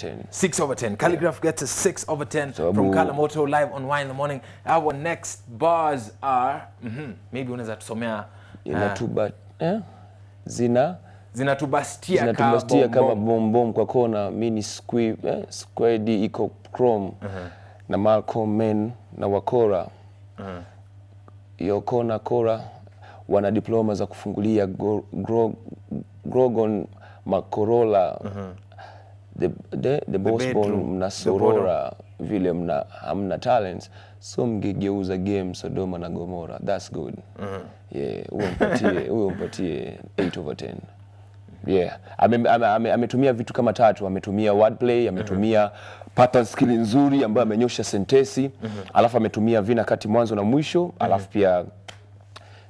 10 6 over 10. Calligraph yeah. gets a 6 over 10 so from Kalamoto live on Wine in the Morning. Our next bars are mm -hmm, maybe unaweza tusomea uh, tuba, eh? zina zinatubastia zinatubastia ka kama bombom. bom kwa kona mini squid, eh? squid iko chrome uh -huh. na Malcolm Men na wakora uh -huh. Yokona Kora wana diploma za kufungulia gro, gro, Grogon Makorola the, the, the boss ball mnasorora vile mna hamna talents so mgegeuza game Sodoma na Gomora that's good. Yeah huyo mpatie huyo mpatie 8 over 10 yeah. Ametumia ame, ame, ame vitu kama tatu. Ametumia wordplay ametumia pattern skill nzuri ambayo amenyosha sentesi. Alafu ametumia vina kati mwanzo na mwisho. Alafu pia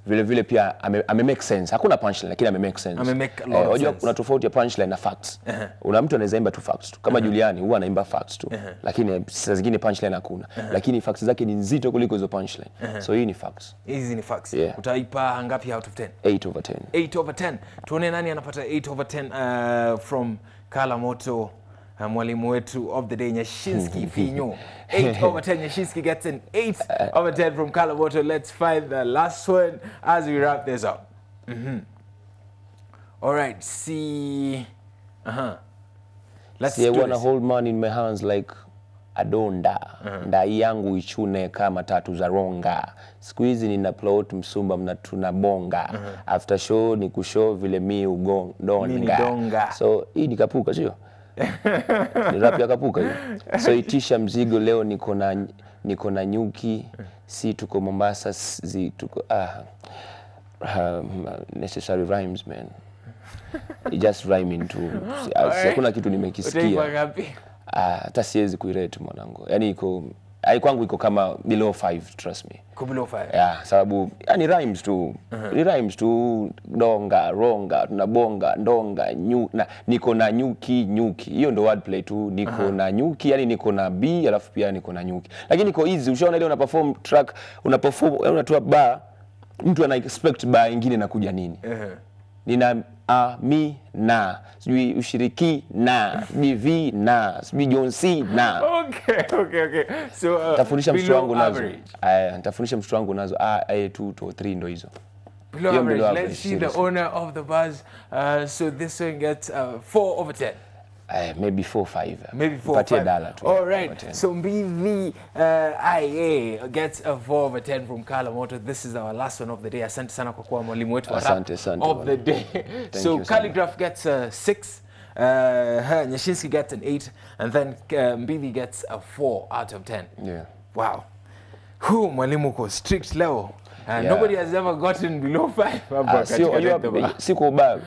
vile vile pia ame, ame make sense. Hakuna punchline lakini ame make sense. Ame make a lot Eh, of unajua kuna tofauti ya punchline na facts. Una mtu anaweza imba tu facts tu. Kama Juliani huwa anaimba facts tu. Lakini saa zingine punchline hakuna. Lakini facts zake ni nzito kuliko hizo punchline. So hii ni facts. Hizi ni facts. Yeah. Utaipa ngapi out of 10? 8 over 10 8 over 10. Tuone nani anapata 8 over 10 uh, from Kalamoto uh, mwalimu wetu of the day Nyashinski Finyo. 8 over 10 Nyashinski gets an 8 over 10 from Kalamoto. Let's find the last one as we wrap this up. Mhm. All right, see uh-huh. Let's See, I want this. hold man in my hands like adonda ndai yangu ichune kama tatu za ronga siku hizi nina plot msumba mna tunabonga after show ni kushow vile mi ugondonga so hii ni kapuka sio ni rap ya kapuka hiyo so itisha mzigo leo niko na niko na nyuki si tuko mombasa si tuko ah, um, necessary rhymes man It just rhyming tu Si- Alright. hakuna kitu nimekisikia? Ah, hata siwezi kuirate mwanangu yani iko ai kwangu iko kama below 5 trust me. Ko below 5. yeah, sababu yani rhymes tu. Uh ni rhymes tu. Donga ronga tunabonga ndonga nyu, na, niko na nyuki nyuki. Hiyo ndo wordplay tu. Niko uh -huh. na nyuki yani niko na b alafu pia niko na nyuki. Lakini iko easy. Ushaona ile una perform track una perform unatoa bar mtu ana expect bar ingine inakuja nini? Uh-huh. Nina ami mi na sijui ushiriki na. Sijui v na. Sijui jonsi na. Okay, okay, okay. So uh, tafundisha mtoto wangu nazo. aya nitafundisha mtoto wangu nazo. A a 2 to 3 ndo hizo. Below average. below Let's average, see the owner of the buzz. Uh, so this one gets uh, 4 over 10. Aya, maybe 4 5 Maybe four or five. dala to All right. So Mbivi uh, IA gets a 4 over 10 from Kala Moto. This is our last one of the day. Asante sana kwa kuwa mwalimu wetu Asante, asante of the day. so. Calligraph gets a 6. Uh, Nyashinski Nyashinsky gets an 8 and then uh, Mbivi gets a 4 out of 10. yeah Wow. Who mwalimu uko strict leo. Uh, Yeah. Nobody has ever gotten below 5 Ah, si kwa ubaya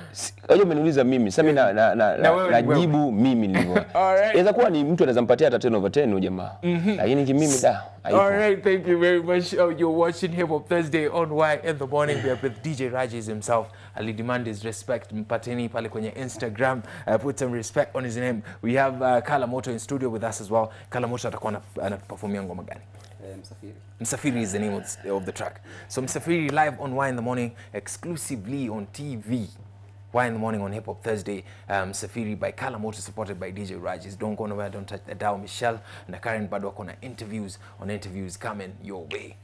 unajua umeniuliza mimi sasa mimi na na Na na ni najibu mimi nilivyo inaweza kuwa ni mtu anaweza mpatia hata 10 over 10 jamaa lakini kimimi da All right, thank you very much. Uh, you're watching Hip Hop Thursday on Y in the morning. We are with DJ Rajes himself. Ali demand his respect. Mpateni pale kwenye Instagram. Uh, put some respect on his name. We have uh, Kala Moto in studio with us as well. Kala Moto atakuwa ana- anatuperformia ngoma gani? Eh, Msafiri. Msafiri is the name of, of the track. So Msafiri live on Why in the morning, exclusively on TV. Why in the morning on Hip Hop Thursday. Um, Msafiri by Kala Moto, supported by DJ Rajis. Don't go nowhere, don't touch the dial. Michelle na Karen bado wako na interviews on interviews coming your way.